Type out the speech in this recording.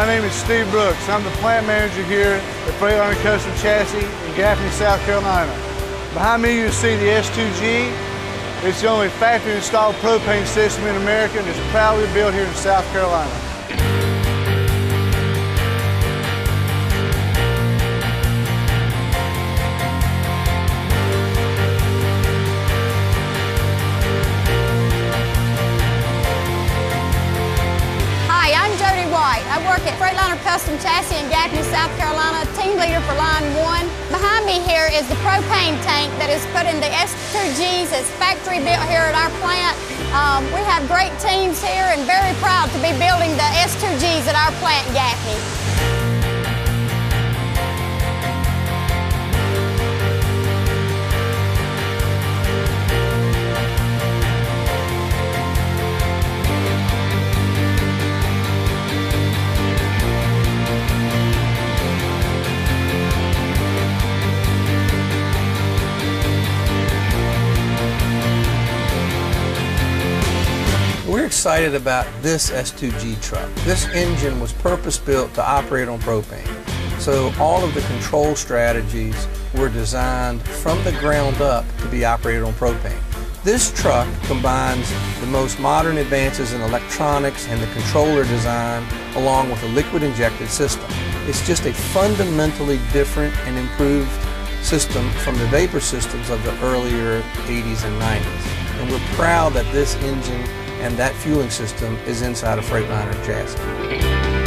My name is Steve Brooks. I'm the plant manager here at Freightliner Custom Chassis in Gaffney, South Carolina. Behind me you see the S2G. It's the only factory installed propane system in America and it's proudly built here in South Carolina. Custom Chassis in Gaffney, South Carolina, team leader for Line 1. Behind me here is the propane tank that is put in the S2Gs. It's factory built here at our plant. Um, we have great teams here and very proud to be building the S2Gs at our plant Gaffney. Excited about this S2G truck. This engine was purpose built to operate on propane. So all of the control strategies were designed from the ground up to be operated on propane. This truck combines the most modern advances in electronics and the controller design along with a liquid injected system. It's just a fundamentally different and improved system from the vapor systems of the earlier 80s and 90s. And we're proud that this engine and that fueling system is inside a Freightliner chassis.